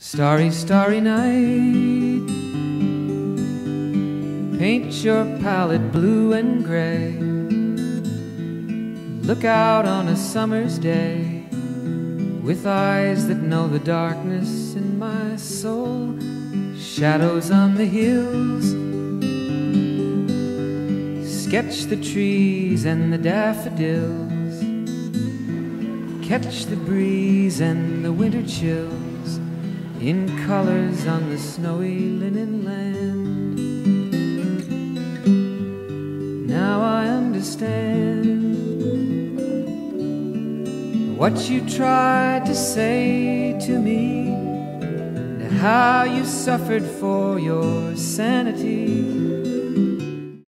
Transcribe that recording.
Starry, starry night. Paint your palette blue and gray. Look out on a summer's day with eyes that know the darkness in my soul. Shadows on the hills. Sketch the trees and the daffodils. Catch the breeze and the winter chills in colors on the snowy linen land. Now I understand what you tried to say to me, and how you suffered for your sanity.